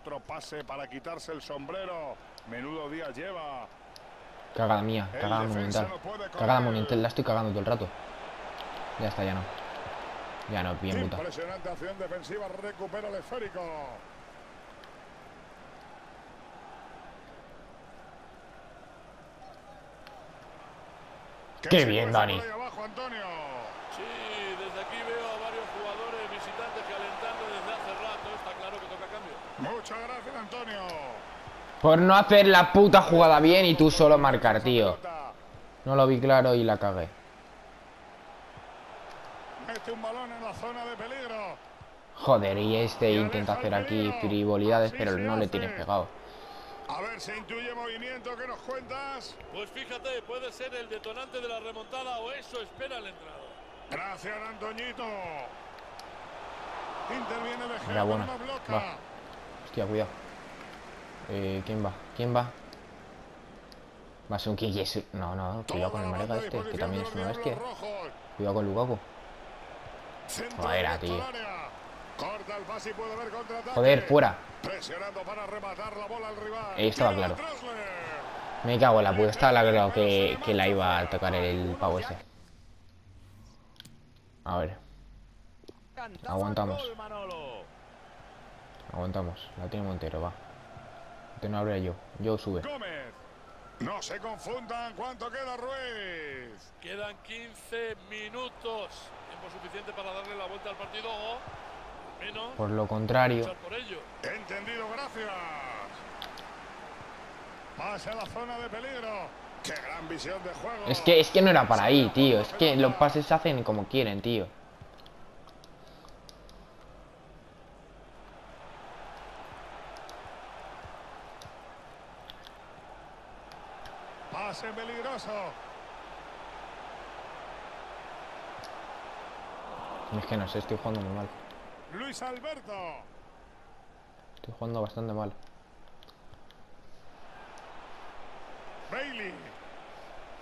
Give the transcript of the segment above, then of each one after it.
Otro pase para quitarse el sombrero. Menudo día lleva. Cagada mía, cagada monumental. no. Cagada monumental, la estoy cagando todo el rato. Ya está, ya no. Ya no, bien puta. Impresionante acción defensiva. Recupera el esférico. Qué se bien, Dani. abajo, Antonio. Sí, desde aquí veo a varios jugadores visitantes calentando desde hace rato. Está claro que toca cambio. Muchas gracias, Antonio. Por no hacer la puta jugada bien y tú solo marcar, tío. No lo vi claro y la cagué. Mete un balón en la zona de peligro. Joder, y este intenta hacer aquí frivolidades, pero no le tienes pegado. A ver si intuye movimiento. ¿Qué nos cuentas? Pues fíjate, puede ser el detonante de la remontada o eso espera el entrado. Gracias, Antoñito. Interviene de Era buena. Va. Hostia, cuidado. Eh, ¿Quién va? ¿Quién va? Va a ser un King Jesus. No, no, cuidado con el marega este, que también es una bestia. Cuidado con Lukaku. Joder, tío. Joder, fuera. Ahí estaba claro. Me cago en la puta. Estaba claro que, que la iba a tocar el pavo ese. A ver, Aguantamos. aguantamos. La tiene Montero, va. Te no abre yo. Yo sube. Gómez. No se confundan. ¿Cuánto queda Ruiz? Quedan 15 minutos. Tiempo suficiente para darle la vuelta al partido o menos Por lo contrario, por ello. Entendido, gracias. Pase a la zona de peligro. Qué gran visión de juego. es que, es que no era para ahí, tío. Es que los pases se hacen como quieren, tío. Pase peligroso. Es que no sé, estoy jugando muy mal. Luis Alberto. Estoy jugando bastante mal. Bailey.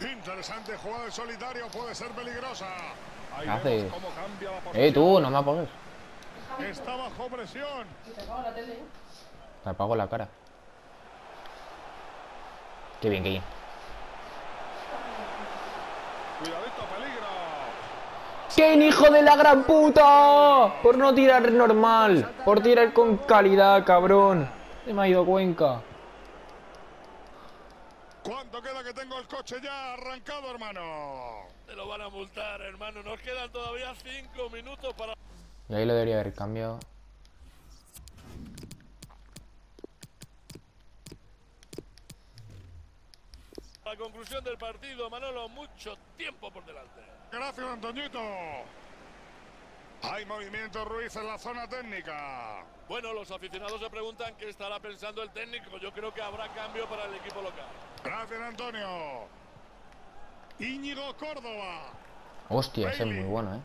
Interesante jugada en solitario. Puede ser peligrosa. Ahí ¿Qué haces? la Eh, tú, no me apagues. Está bajo presión. Te apago la cara. Qué bien, qué bien. Cuidadito, peligro. ¡Qué hijo de la gran puta! Por no tirar normal. Por tirar con calidad, cabrón. Se me ha ido Cuenca. ¿Cuánto queda que tengo el coche ya arrancado, hermano? Te lo van a multar, hermano. Nos quedan todavía 5 minutos para... Y ahí lo debería haber cambiado. La conclusión del partido, Manolo, mucho tiempo por delante. Gracias, Antoñito. Hay movimiento Ruiz en la zona técnica. Bueno, los aficionados se preguntan qué estará pensando el técnico. Yo creo que habrá cambio para el equipo local. Gracias, Antonio. Íñigo Córdoba. Hostia, ese es muy bueno, eh.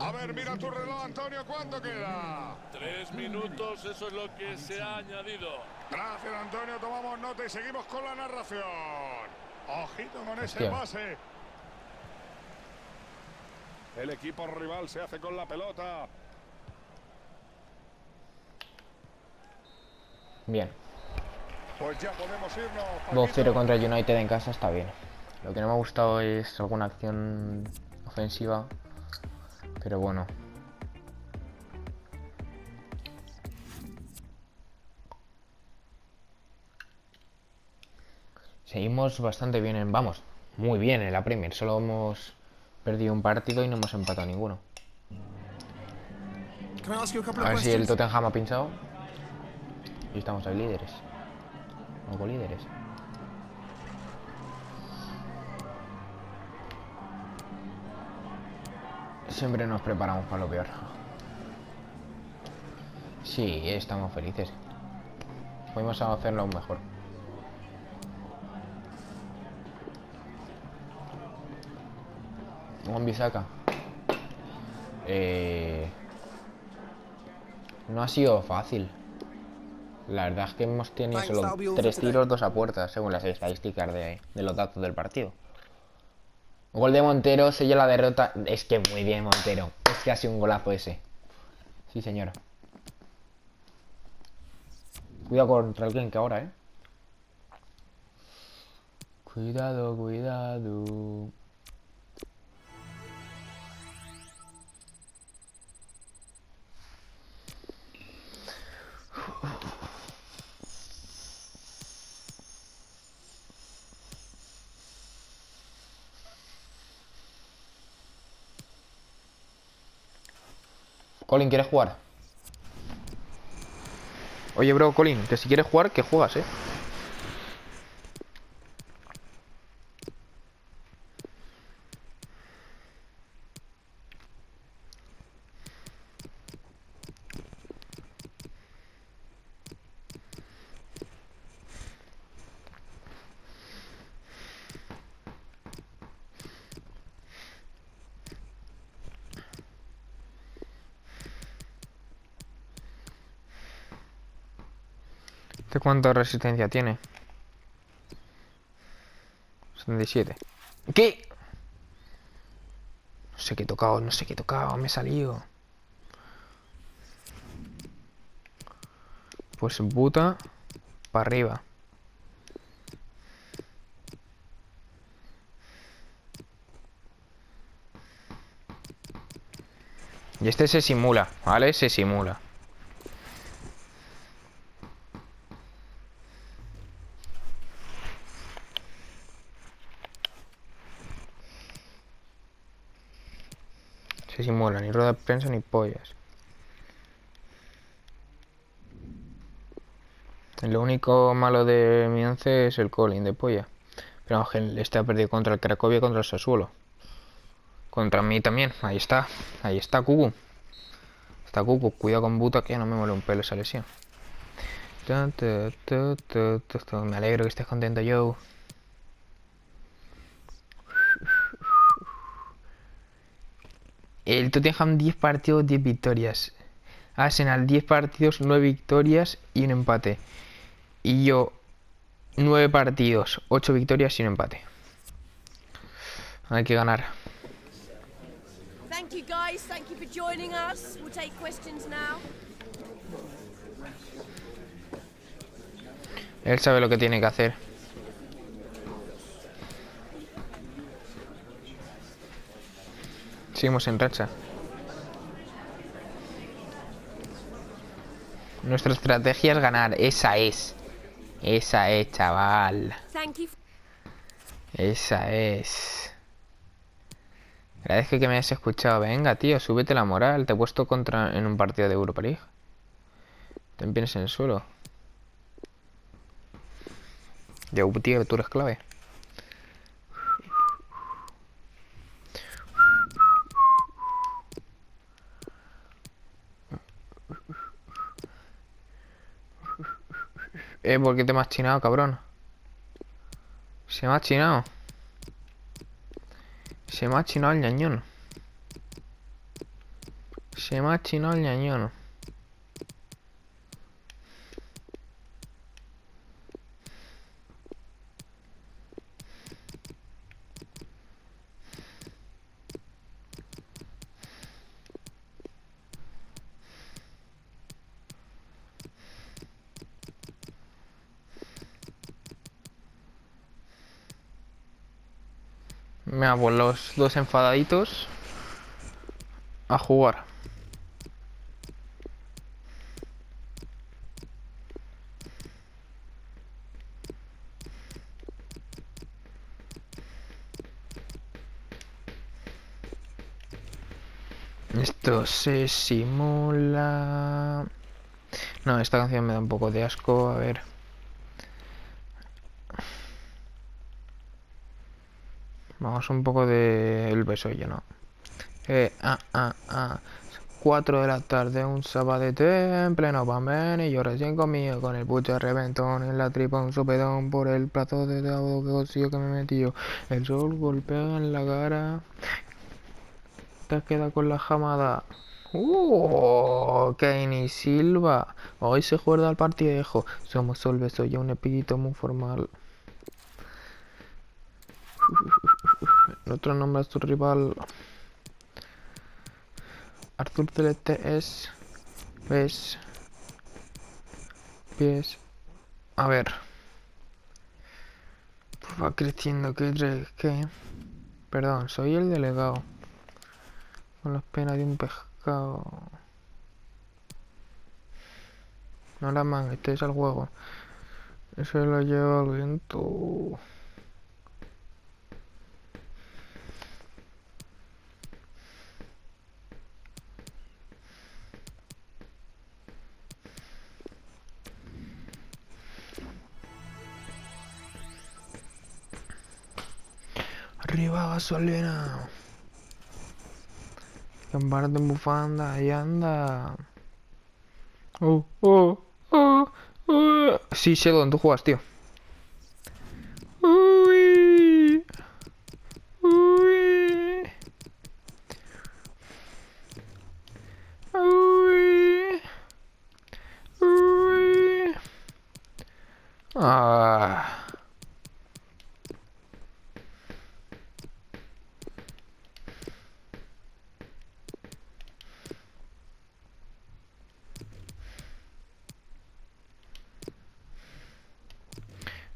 A ver, mira tu reloj, Antonio. ¿Cuánto queda? Tres minutos, eso es lo que se ha añadido. Gracias, Antonio. Tomamos nota y seguimos con la narración. Ojito con ese Hostia. pase. El equipo rival se hace con la pelota. Bien. Pues ya podemos irnos. 2-0 contra el United en casa está bien. Lo que no me ha gustado es alguna acción ofensiva. Pero bueno. Seguimos bastante bien en... Vamos, muy bien en la Premier. Solo hemos perdido un partido y no hemos empatado ninguno. A ver si el? Tottenham ha pinchado. Y estamos ahí líderes. O líderes. Siempre nos preparamos para lo peor. Sí, estamos felices. Podemos hacerlo aún mejor. Juan Bisaca. Eh... No ha sido fácil. La verdad es que hemos tenido solo tres tiros, dos a puerta, según las estadísticas de, de los datos del partido. Gol de Montero, sella la derrota. Es que muy bien, Montero. Es que ha sido un golazo ese. Sí, señora. Cuidado contra el Genk ahora, eh. Cuidado, cuidado. Colin, ¿quieres jugar? Oye, bro, Colin, que si quieres jugar, que juegas, eh. ¿Este cuánta resistencia tiene? 77. ¿Qué? No sé qué he tocado, no sé qué he tocado, me he salido. Pues puta para arriba. Y este se simula, ¿vale? Se simula. Se simula, ni rueda prensa ni pollas. Lo único malo de mi once es el Colin de polla. Pero Ángel, este ha perdido contra el Cracovia contra el Sassuolo. Contra mí también. Ahí está. Ahí está Kubu. Está Kubu. Cuidado con Buta que ya no me muele un pelo esa lesión. Me alegro que estés contento, Joe. El Tottenham 10 partidos, 10 victorias. Arsenal 10 partidos, 9 victorias y un empate. Y yo 9 partidos, 8 victorias y un empate. Hay que ganar. Thank you, guys. Thank you for joining us. We'll take questions now. Él sabe lo que tiene que hacer. Seguimos en racha. Nuestra estrategia es ganar. Esa es. Esa es, chaval. Esa es. Agradezco que me hayas escuchado. Venga, tío, súbete la moral. Te he puesto contra en un partido de Europa League. Te empienes en el suelo. Yo, tío, tú eres clave. Eh, ¿por qué te me has chinado, cabrón? Se me ha chinado. Se me ha chinado el ñañón. Se me ha chinado el ñañón. Hago los dos enfadaditos a jugar. Esto se simula. No, esta canción me da un poco de asco. A ver. Vamos un poco de el beso ya, ¿no? Eh, ah, ah, ah. 4 de la tarde, un sabadete en pleno pamén y yo recién comido con el pucho reventón en la tripa, un sopedón por el plato de agua que consigo que me metió. El sol golpea en la cara. Te queda con la jamada. ¡Uh! Kenny Silva. Hoy se juega el partidejo. Somos el beso y un epillito muy formal. Nuestro nombre es tu rival. Arthur Celeste es. ¿Ves? pies. A ver. Va creciendo, que que. Perdón, soy el delegado. Con las penas de un pescado. No la manga, este es el juego. Eso lo lleva el viento. Arriba gasolina. Camparte en bufanda, ahí anda. Oh, oh, oh, oh. Sí, sé dónde tú juegas, tío.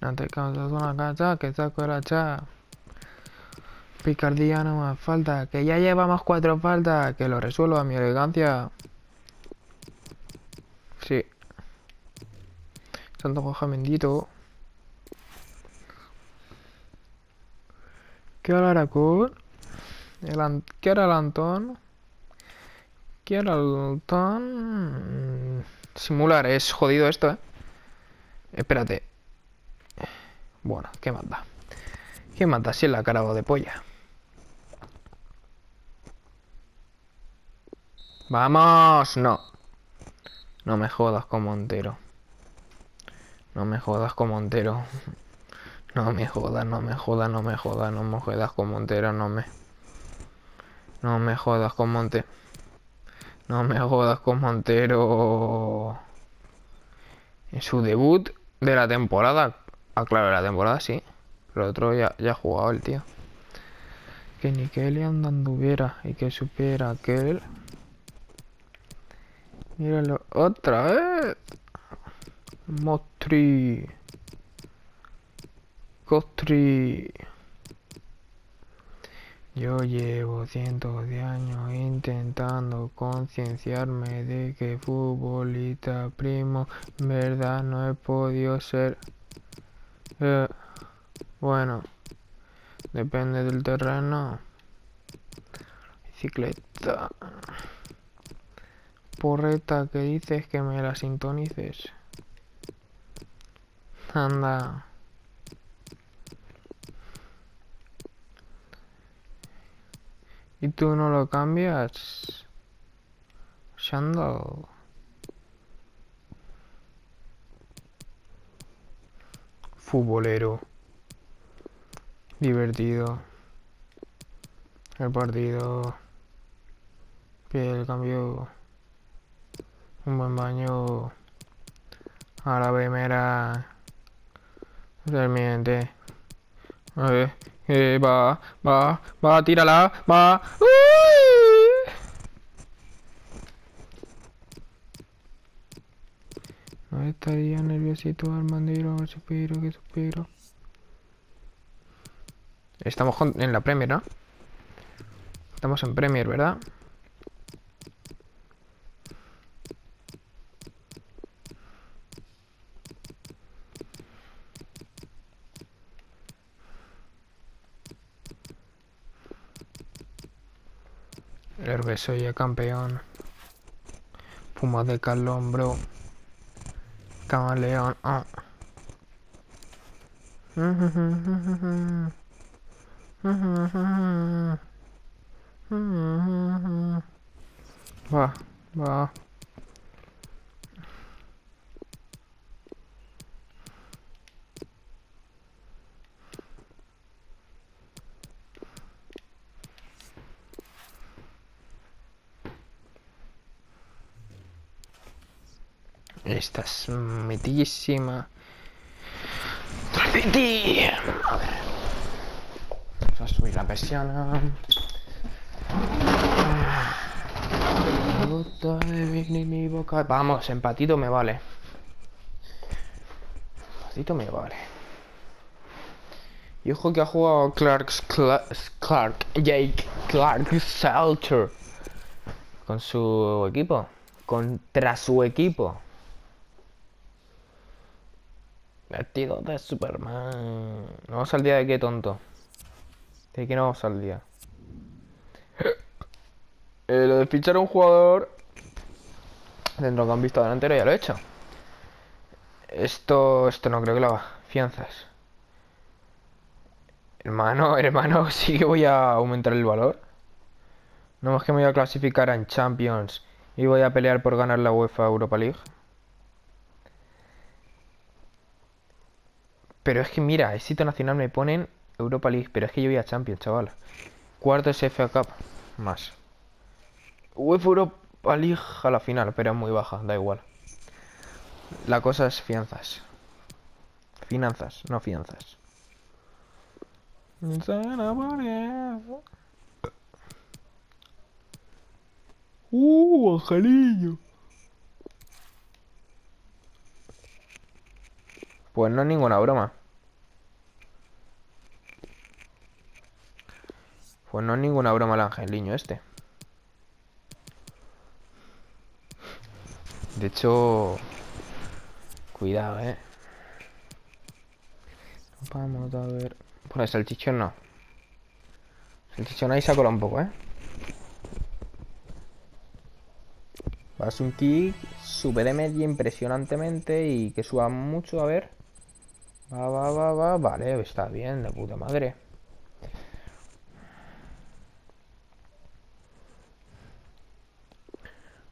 No te causas una cacha, que saco el hacha. Picardía no más falta, que ya llevamos cuatro faltas, que lo resuelvo a mi elegancia. Sí. Santo Juan bendito. ¿Qué era Kurt? El An- ¿Qué era el Antón? ¿Qué era el Antón? Mm, Simular, es jodido esto, eh. Espérate. Bueno, ¿qué manda? ¿Qué manda si es la cara de polla? ¡Vamos! No. No me jodas con Montero. No me jodas con Montero. No me jodas, no me jodas, no me jodas, no me jodas con Montero, no me... No me jodas con Monte... No me jodas con Montero. En su debut de la temporada. Ah, claro, la temporada sí. Pero otro ya, ya ha jugado el tío. Que ni que le andando hubiera y que supiera que él. Míralo, otra vez. Mostri. Costri. Yo llevo cientos de años intentando concienciarme de que futbolista primo, en verdad no he podido ser. Eh, bueno, depende del terreno. Bicicleta. Porreta que dices que me la sintonices. Anda. ¿Y tú no lo cambias? Shandal. Futbolero. Divertido. El partido. El cambio. Un buen baño. A la primera. Realmente. A ver. Eh, va, va, va, tírala, va. ¡Uy! Estaría nerviosito Armandiro, suspiro, que suspiro. Estamos en la Premier, ¿no? Estamos en Premier, ¿verdad? Herbe soy el campeón. Puma de Calón, bro. Camaleón, ah. Va, va. Esta es mitísima. City. A ver. Vamos a subir la persiana. Vamos, empatito me vale. Despacito me vale. Y ojo que ha jugado Clark, Clark, Jake Clark Salter con su equipo. Contra su equipo. Vestido de Superman. No vamos al día de qué tonto. ¿De qué no vamos al día? Eh, lo de fichar a un jugador han visto delantero ya lo he hecho. Esto, esto no creo que lo haga. Fianzas. Hermano, hermano, sí que voy a aumentar el valor. No es que me voy a clasificar en Champions y voy a pelear por ganar la UEFA Europa League. Pero es que mira, sitio nacional me ponen Europa League, pero es que yo voy a Champions, chaval. Cuartos FA Cup, más. UEFA Europa League a la final, pero es muy baja, da igual. La cosa es fianzas. Finanzas, no fianzas. Uh, angelillo. Pues no es ninguna broma. Pues no es ninguna broma el angeliño este. De hecho... Cuidado, eh. Vamos a ver... Pues el chichón no. El chichón ahí colado un poco, eh. Va a un kick, sube de media impresionantemente y que suba mucho, a ver. Va, va, va, va, vale, está bien, de puta madre.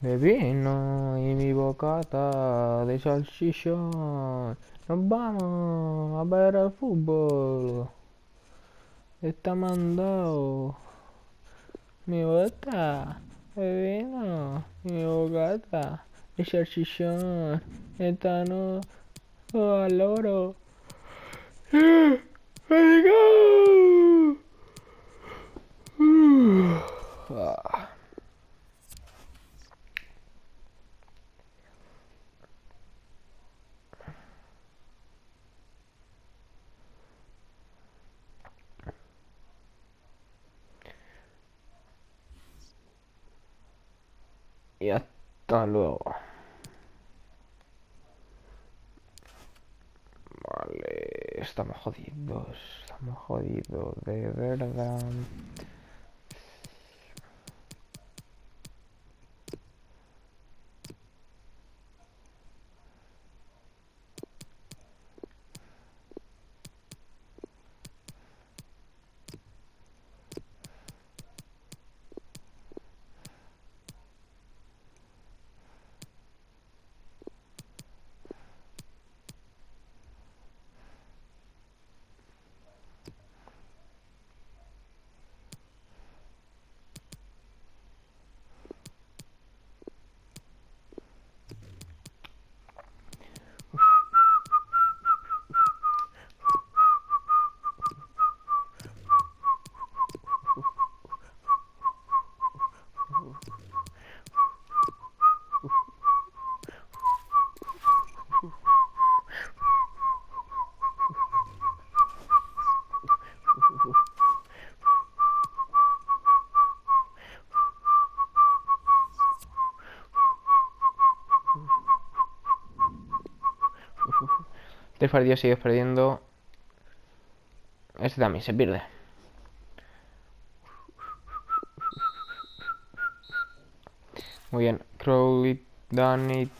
De vino y mi bocata de salchichón. Nos vamos a ver el fútbol. Está mandado. Mi bota de vino y mi bocata de salchichón. Está no al oro. Ah. Y hasta luego. Vale, estamos jodidos, estamos jodidos, de verdad. Tres partidos sigues perdiendo. Este también se pierde. Muy bien. Crowley, Danny.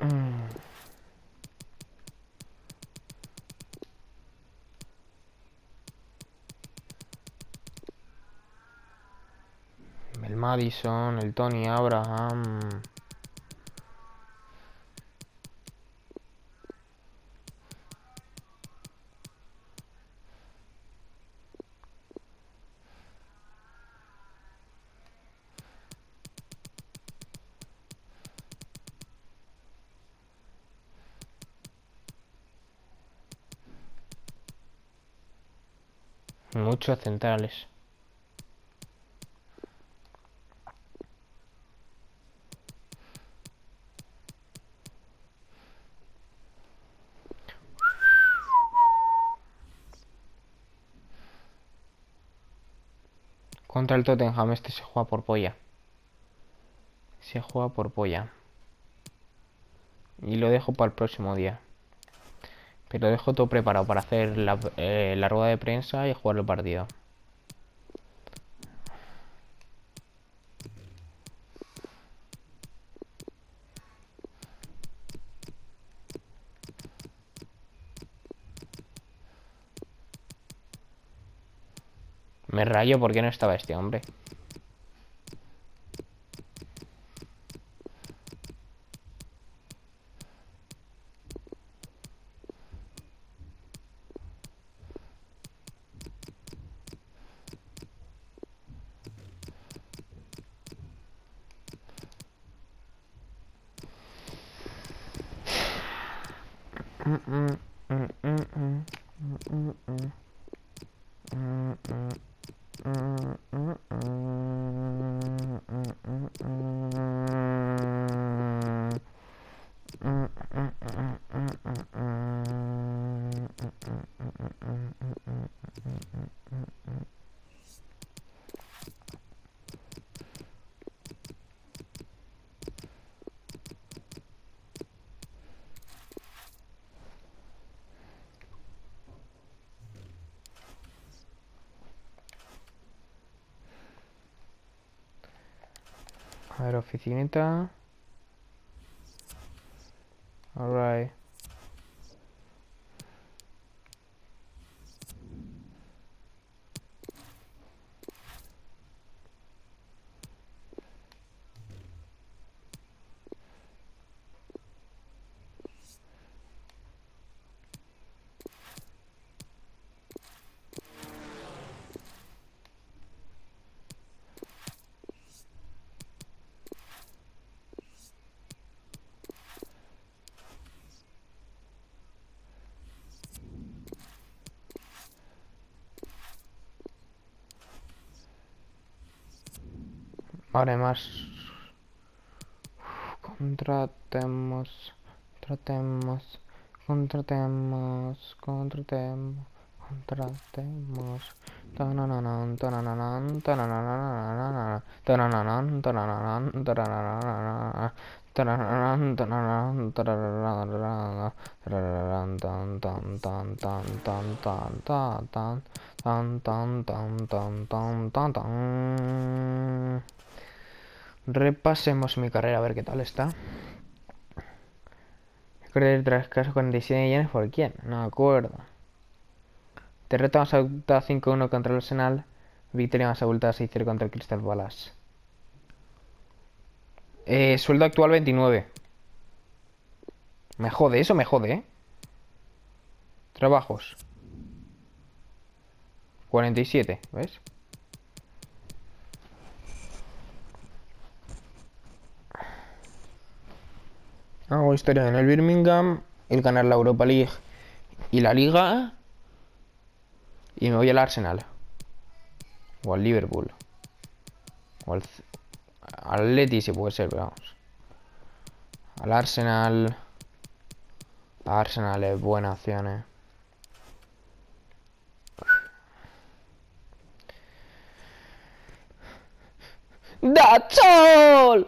Mm. El Madison, el Tony Abraham. Muchos centrales. Contra el Tottenham, este se juega por polla. Se juega por polla. Y lo dejo para el próximo día. Pero dejo todo preparado para hacer la, eh, la rueda de prensa y jugar el partido. Me rayo porque no estaba este hombre. Mm-mm. Alright. Además, contratemos, tratemos, contratemos, contratemos, contratemos. Repasemos mi carrera a ver qué tal está. Perder tras caso 47 millones por quién, no me acuerdo. Derrota más abultada 5-1 contra el Arsenal. Victoria más abultada 6-0 contra el Crystal Palace. Eh, sueldo actual 29. Me jode, eso me jode, ¿eh? Trabajos. 47, ¿ves? Hago historia en el Birmingham, el ganar la Europa League y la Liga. Y me voy al Arsenal. O al Liverpool. O al Atleti si puede ser, pero vamos. Al Arsenal. Arsenal es buena opción, eh. That's all!